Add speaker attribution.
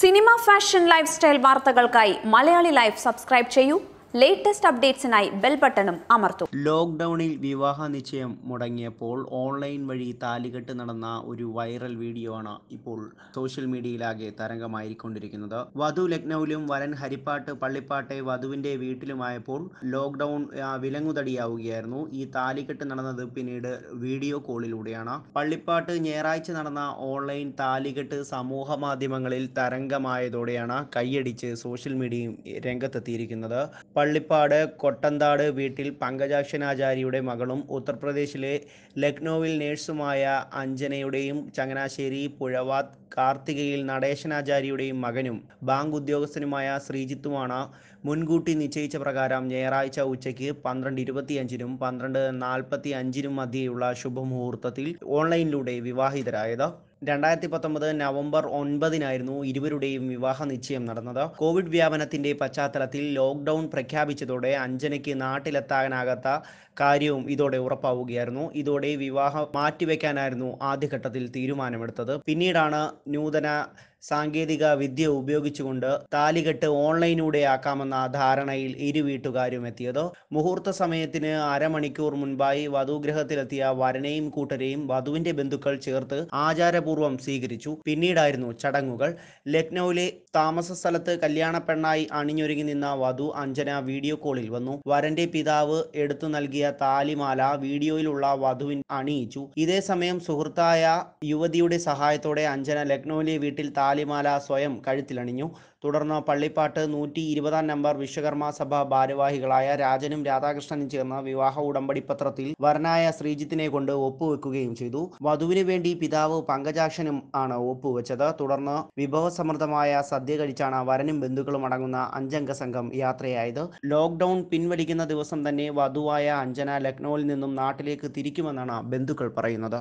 Speaker 1: Cinema fashion life style വാർത്തകൾക്കായി Malayali life subscribe ചെയ്യൂ. Latest അപ്ഡേറ്റ്സിനായി ബെൽ ബട്ടണും അമർത്തൂ.
Speaker 2: ലോക്ക്ഡൗണിൽ വിവാഹ നിശ്ചയം മുടങ്ങിയപ്പോൾ ഓൺലൈൻ വഴി താലികെട്ട് നടന്ന ഒരു വൈറൽ വീഡിയോ ആണ് ഇപ്പോൾ സോഷ്യൽ മീഡിയയിലാകെ തരംഗമായിക്കൊണ്ടിരിക്കുന്നത് വധു ലക്നൌവിലും വരൻ ഹരിപ്പാട്ട് പള്ളിപ്പാട്ടെ വധുവിന്റെ വീട്ടിലുമായപ്പോൾ ലോക്ക്ഡൗൺ വിലങ്ങുതടിയാവുകയായിരുന്നു. ഈ താലികെട്ട് നടന്നത് പിന്നീട് വീഡിയോ കോളിലൂടെയാണ് പള്ളിപ്പാട്ട് ഞായറാഴ്ച നടന്ന ഓൺലൈൻ താലികെട്ട് സമൂഹ മാധ്യമങ്ങളിൽ തരംഗമായതോടെയാണ് കൈയടിച്ച് സോഷ്യൽ മീഡിയയും രംഗത്തെത്തിയിരിക്കുന്നത്. പള്ളിപ്പാട് കൊട്ടന്താട് വീട്ടിൽ പങ്കജാക്ഷനാചാരിയുടെ മകളും ഉത്തർപ്രദേശിലെ ലക്നൌവിൽ നേഴ്സുമായ അഞ്ജനയുടെയും ചങ്ങനാശ്ശേരി പുഴവാത് കാർത്തികയിൽ നടേശനാചാരിയുടെയും മകനും ബാങ്ക് ഉദ്യോഗസ്ഥനുമായ ശ്രീജിത്തുമാണ് മുൻകൂട്ടി നിശ്ചയിച്ച പ്രകാരം ഞായറാഴ്ച ഉച്ചയ്ക്ക് പന്ത്രണ്ട് ഇരുപത്തിയഞ്ചിനും പന്ത്രണ്ട് നാൽപ്പത്തി അഞ്ചിനും മധ്യേയുള്ള ശുഭമുഹൂർത്തത്തിൽ ഓൺലൈനിലൂടെ വിവാഹിതരായത്. രണ്ടായിരത്തി പത്തൊമ്പത് നവംബർ ഒൻപതിനായിരുന്നു ഇരുവരുടെയും വിവാഹ നിശ്ചയം നടന്നത്. കോവിഡ് വ്യാപനത്തിന്റെ പശ്ചാത്തലത്തിൽ ലോക്ക്ഡൌൺ പ്രഖ്യാപിച്ചതോടെ അഞ്ജനയ്ക്ക് നാട്ടിലെത്താനാകാത്ത കാര്യവും ഇതോടെ ഉറപ്പാവുകയായിരുന്നു. ഇതോടെ വിവാഹം മാറ്റിവെക്കാനായിരുന്നു ആദ്യഘട്ടത്തിൽ തീരുമാനമെടുത്തത്. പിന്നീടാണ് നൂതന സാങ്കേതിക വിദ്യ ഉപയോഗിച്ചുകൊണ്ട് താലികെട്ട് ഓൺലൈനിലൂടെ ആക്കാമെന്ന ധാരണയിൽ ഇരു വീട്ടുകാരും എത്തിയത്. മുഹൂർത്ത സമയത്തിന് അരമണിക്കൂർ മുൻപായി വധുഗ്രഹത്തിലെത്തിയ വരനെയും കൂട്ടരെയും വധുവിന്റെ ബന്ധുക്കൾ ചേർത്ത് ആചാരപൂർവം സ്വീകരിച്ചു. പിന്നീടായിരുന്നു ചടങ്ങുകൾ. ലക്നൌവിലെ താമസ സ്ഥലത്ത് കല്യാണ പെണ്ണായി അണിഞ്ഞൊരുങ്ങി നിന്ന വധു അഞ്ജന വീഡിയോ കോളിൽ വന്നു. വരന്റെ പിതാവ് എടുത്തു നൽകിയ താലിമാല വീഡിയോയിലുള്ള വധുവിൻ അണിയിച്ചു. ഇതേ സമയം സുഹൃത്തായ യുവതിയുടെ സഹായത്തോടെ അഞ്ജന ലക്നൌവിലെ വീട്ടിൽ താലിമാല സ്വയം കഴുത്തിലണിഞ്ഞു. തുടർന്ന് പള്ളിപ്പാട്ട് നൂറ്റി ഇരുപതാം നമ്പർ വിശ്വകർമ്മ സഭ ഭാരവാഹികളായ രാജനും രാധാകൃഷ്ണനും ചേർന്ന് വിവാഹ ഉടമ്പടി പത്രത്തിൽ വരനായ ശ്രീജിത്തിനെ കൊണ്ട് ഒപ്പുവെക്കുകയും ചെയ്തു. വധുവിനു വേണ്ടി പിതാവ് പങ്കജാക്ഷനും ആണ് ഒപ്പുവെച്ചത്. തുടർന്ന് വിഭവസമൃദ്ധമായ സദ്യ കഴിച്ചാണ് വരനും ബന്ധുക്കളും അടങ്ങുന്ന അഞ്ചംഗ സംഘം യാത്രയായത്. ലോക്ക്ഡൌൺ പിൻവലിക്കുന്ന ദിവസം തന്നെ വധുവായ അഞ്ജന ലക്നൌവിൽ നിന്നും നാട്ടിലേക്ക് തിരിക്കുമെന്നാണ് ബന്ധുക്കൾ പറയുന്നത്.